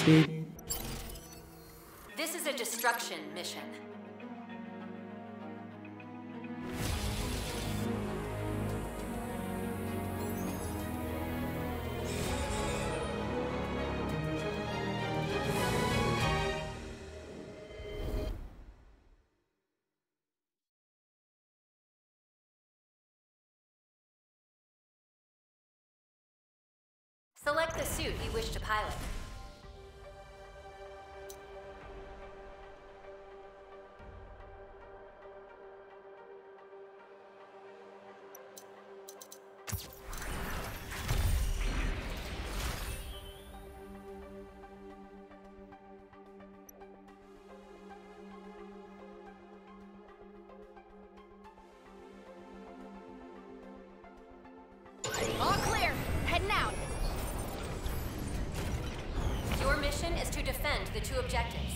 This is a destruction mission. Select the suit you wish to pilot. To defend the two objectives.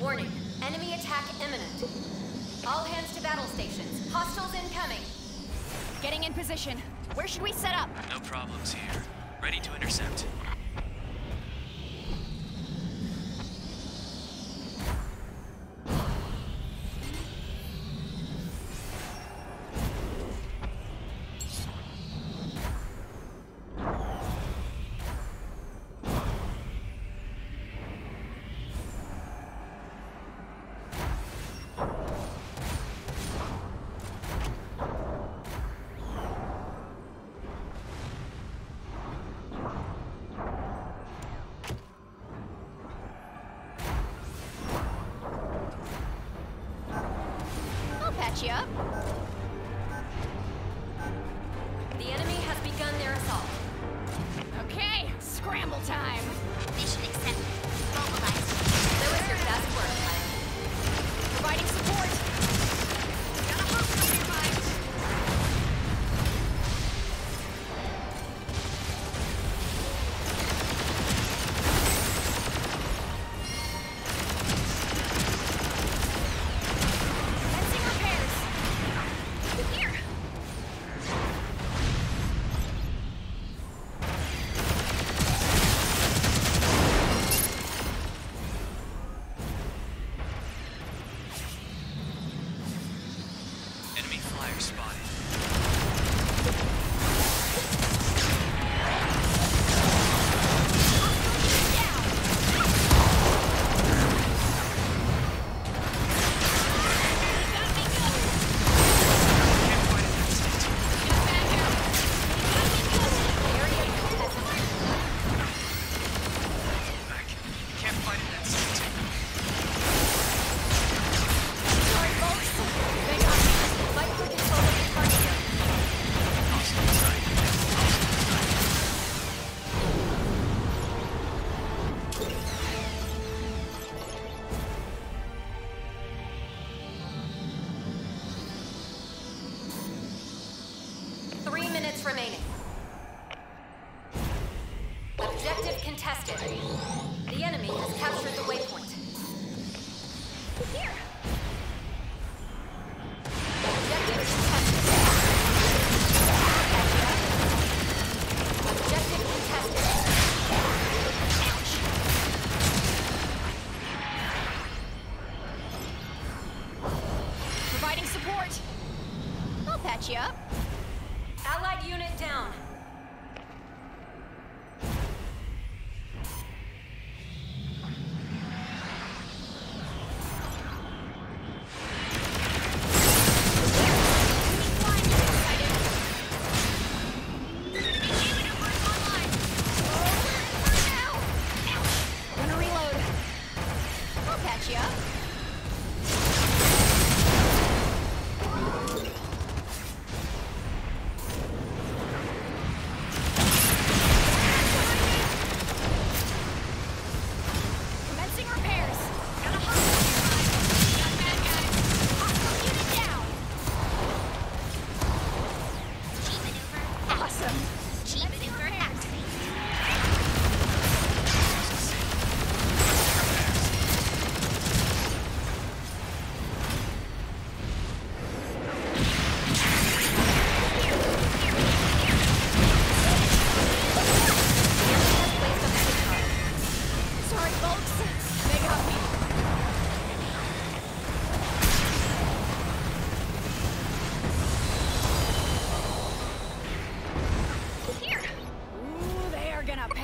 Warning, enemy attack imminent. All hands to battle stations. Hostiles incoming. Getting in position. Where should we set up? No problems here. Ready to intercept. Begun their assault. Okay, scramble time. Mission accepted. Mobilized. That was your best work, Mike. Providing support. Enemy patch you up. Allied unit down.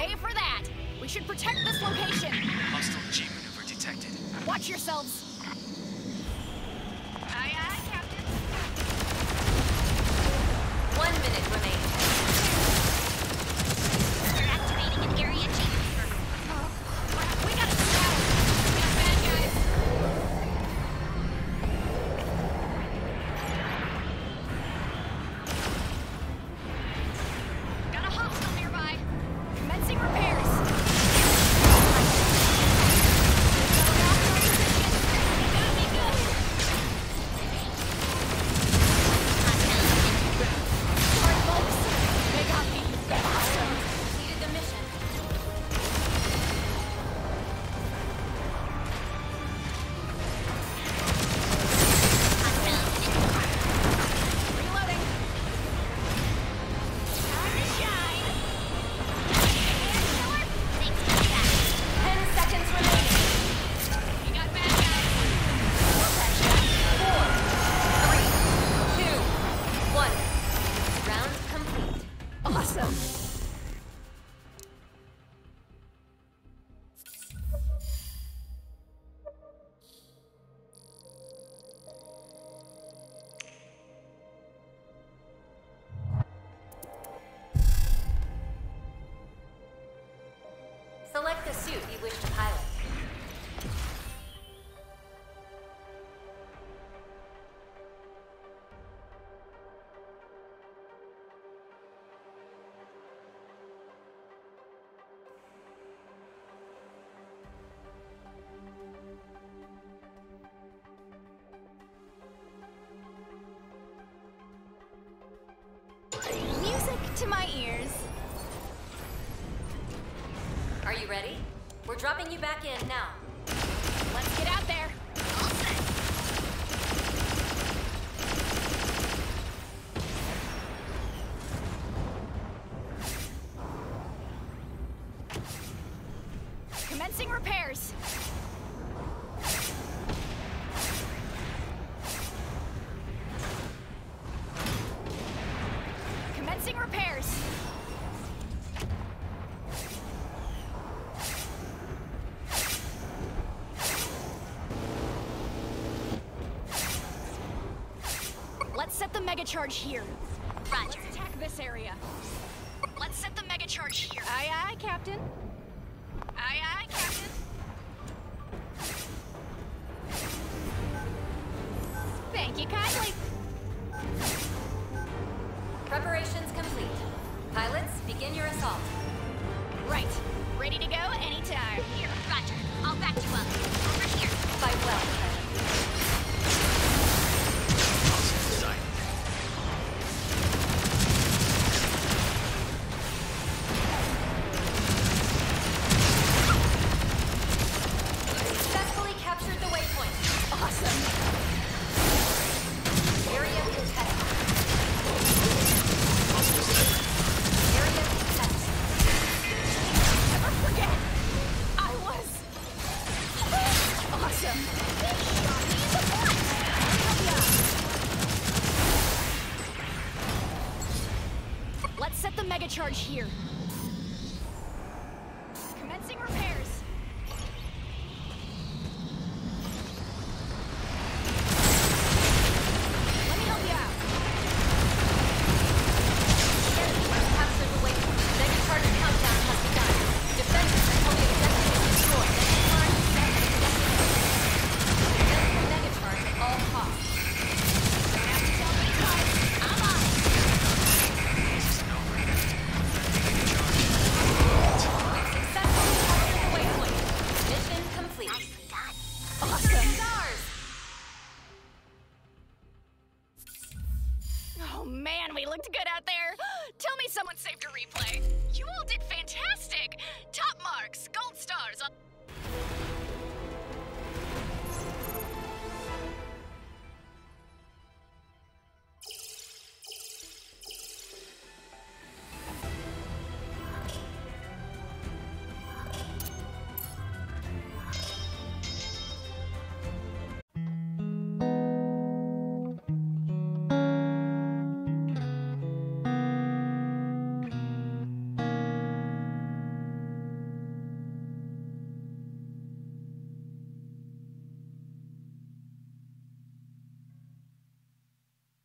Pay for that. We should protect this location. Hostile G maneuver detected. Watch yourselves. To my ears. Are you ready? We're dropping you back in now. Let's get out there. All set. Commencing repairs. Let's set the mega charge here. Roger. Let's attack this area. Let's set the mega charge here. Aye, aye, Captain. Aye, aye, Captain. Thank you kindly. Preparations complete. Pilots, begin your assault. Right. Ready to go anytime. Here, Roger. I'll back you up. Over here. Fight well, charge here.